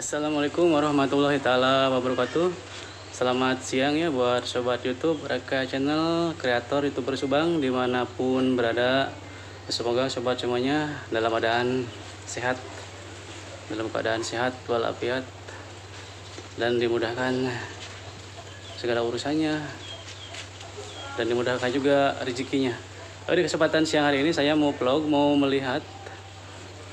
Assalamualaikum warahmatullahi taala wabarakatuh. Selamat siang ya buat sobat YouTube Raka Channel, kreator youtuber Subang di mana pun berada. Semoga sobat semuanya dalam keadaan sehat, dalam keadaan sehat walafiat dan dimudahkan segala urusannya dan dimudahkan juga rezekinya. Oh, di kesempatan siang hari ini saya mau vlog, mau melihat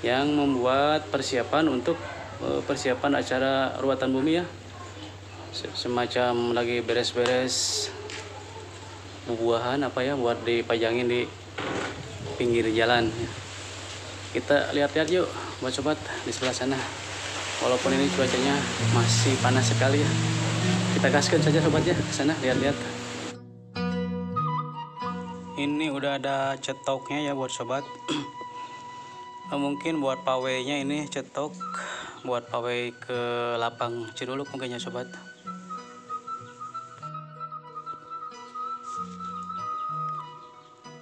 yang membuat persiapan untuk persiapan acara ruatan bumi ya. Se- semacam lagi beres-beres buah-buahan apa ya buat dipajangin di pinggir jalan ya. kita lihat-lihat yuk buat sobat di sebelah sana. Walaupun ini cuacanya masih panas sekali ya. Kita gaskan saja sobat ya ke sana lihat-lihat. Ini udah ada cetoknya ya buat sobat. Eh, mungkin buat pawainya ini cetok buat pawai ke lapang Ciduluk mungkin ya sobat.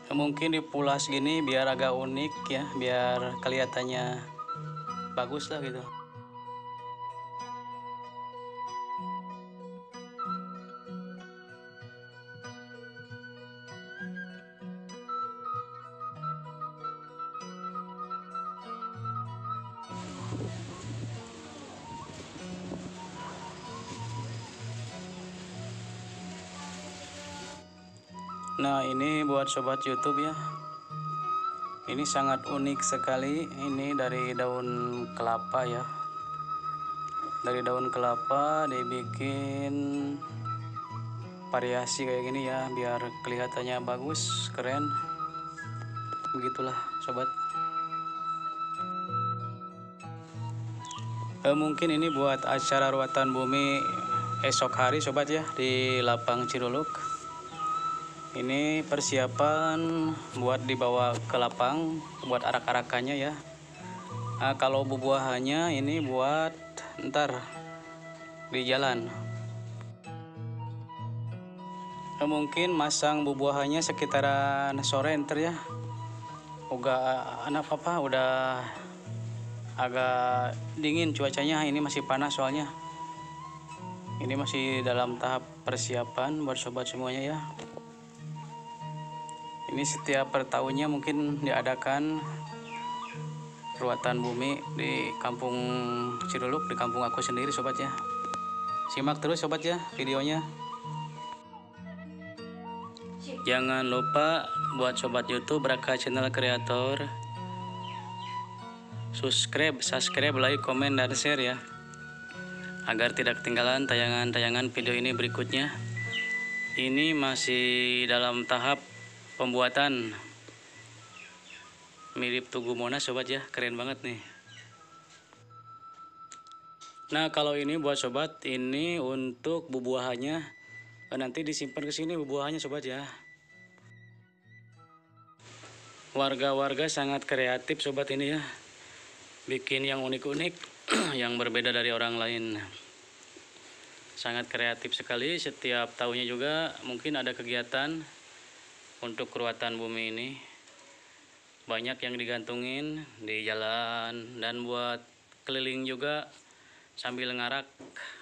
Eh, mungkin dipulas gini biar agak unik ya biar kelihatannya bagus lah gitu Nah ini buat sobat YouTube ya. Ini sangat unik sekali. Ini dari daun kelapa ya. Dari daun kelapa dibikin variasi kayak gini ya, biar kelihatannya bagus, keren. Begitulah sobat. Eh, mungkin ini buat acara ruatan bumi esok hari sobat ya di lapang Ciruluk ini persiapan buat dibawa ke lapang buat arak-arakannya ya. Nah, kalau buah-buahannya ini buat ntar di jalan. Nah, mungkin masang buah-buahannya sekitaran sore ntar ya. Udah anak apa udah agak dingin cuacanya ini masih panas soalnya. Ini masih dalam tahap persiapan buat sobat semuanya ya ini setiap per tahunnya mungkin diadakan ruatan bumi di kampung Ciruluk di kampung aku sendiri sobat ya. Simak terus sobat ya videonya. Jangan lupa buat sobat YouTube Raka channel kreator subscribe subscribe like komen dan share ya. Agar tidak ketinggalan tayangan-tayangan video ini berikutnya. Ini masih dalam tahap pembuatan mirip Tugu Monas sobat ya keren banget nih. Nah kalau ini buat sobat ini untuk bubuahannya Eh, nanti disimpan ke sini bubuahannya sobat ya. Warga-warga sangat kreatif sobat ini ya. Bikin yang unik-unik yang berbeda dari orang lain. Sangat kreatif sekali setiap tahunnya juga mungkin ada kegiatan untuk ruatan bumi ini banyak yang digantungin di jalan dan buat keliling juga sambil ngarak.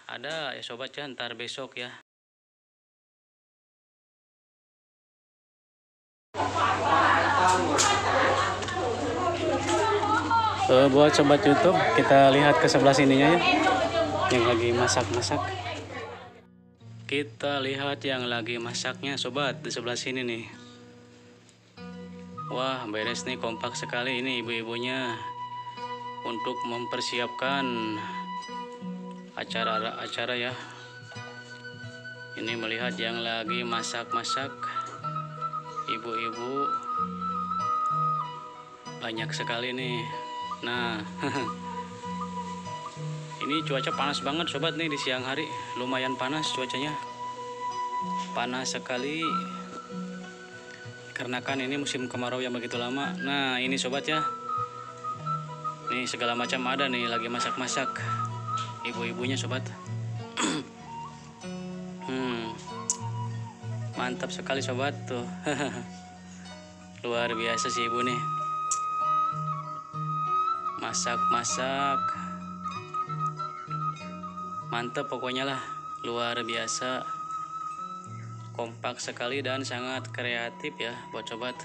Ada ya sobat ya ntar besok ya. Eh, buat sobat YouTube kita lihat ke sebelah sininya ya. Yang lagi masak-masak. Kita lihat yang lagi masaknya sobat di sebelah sini nih wah beres nih kompak sekali ini ibu-ibunya untuk mempersiapkan acara-acara ya. Ini melihat yang lagi masak-masak ibu-ibu banyak sekali nih. Nah ini cuaca panas banget sobat nih di siang hari. Lumayan panas cuacanya. Panas sekali karena kan ini musim kemarau yang begitu lama. Nah ini sobat ya. Nih segala macam ada nih lagi masak-masak. Ibu-ibunya sobat. Hmm mantap sekali sobat tuh. Luar biasa sih ibu nih. Masak-masak. Mantep pokoknya lah. Luar biasa kompak sekali dan sangat kreatif ya. Buat sobat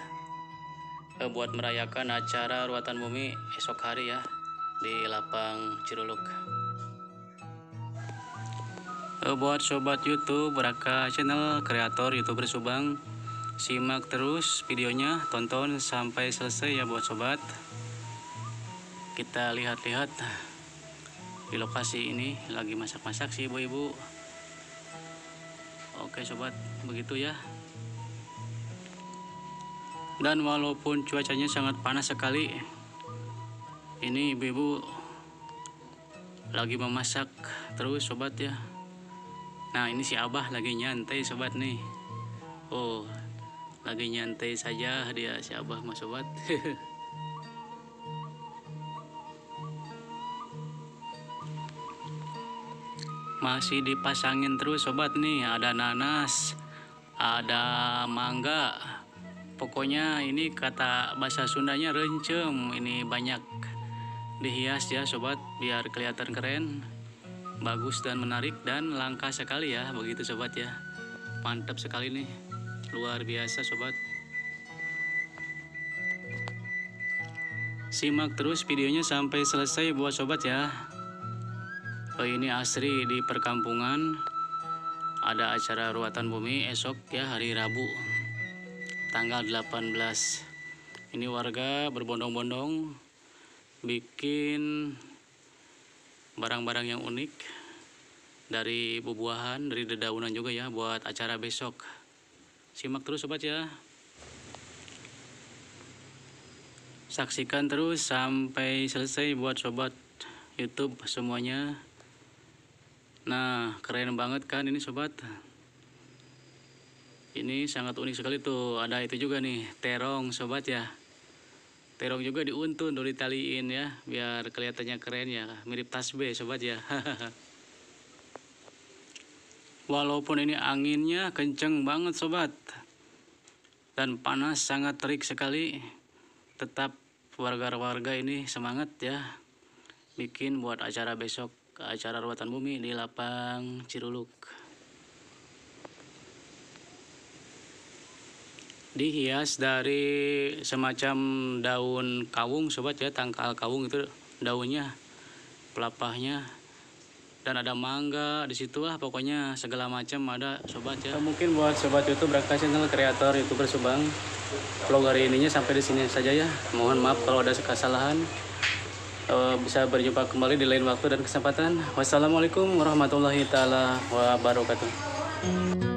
eh, buat merayakan acara ruatan bumi esok hari ya di lapang Ciruluk. Eh, buat sobat YouTube Raka channel kreator youtuber Subang simak terus videonya tonton sampai selesai ya buat sobat. Kita lihat-lihat di lokasi ini lagi masak-masak sih ibu-ibu oke sobat begitu ya. Dan walaupun cuacanya sangat panas sekali ini ibu-ibu lagi memasak terus sobat ya. Nah ini si Abah lagi nyantai sobat nih. Oh lagi nyantai saja dia si Abah mas sobat. Masih dipasangin terus sobat nih. Ada nanas Ada mangga. Pokoknya ini kata bahasa Sundanya rencem. Ini banyak dihias ya sobat. Biar kelihatan keren bagus dan menarik dan langka sekali ya begitu sobat ya. Mantap sekali nih. Luar biasa sobat. Simak terus videonya sampai selesai buat sobat ya. Oh ini asri di perkampungan ada acara ruatan bumi esok ya hari Rabu tanggal 18 ini warga berbondong-bondong bikin barang-barang yang unik dari buah-buahan, dari dedaunan juga ya buat acara besok. Simak terus sobat ya. Saksikan terus sampai selesai buat sobat YouTube semuanya. Nah, keren banget kan ini sobat. Ini sangat unik sekali tuh. Ada itu juga nih, terong sobat ya. Terong juga diuntun udah ditaliin ya biar kelihatannya keren ya. Mirip tasbih sobat ya. Walaupun ini anginnya kenceng banget sobat. Dan panas sangat terik sekali. Tetap warga-warga ini semangat ya. Bikin buat acara besok acara ruatan bumi di lapang Ciruluk. Dihias dari semacam daun kawung sobat ya tangkal kawung itu daunnya pelapahnya. Dan ada mangga di situ lah pokoknya segala macam ada sobat ya. Mungkin buat sobat YouTube Braka channel kreator youtuber Subang. Vlog hari ininya sampai di sini saja ya. Mohon maaf kalau ada kesalahan uh, bisa berjumpa kembali di lain waktu dan kesempatan. Wassalamualaikum warahmatullahi taala wabarakatuh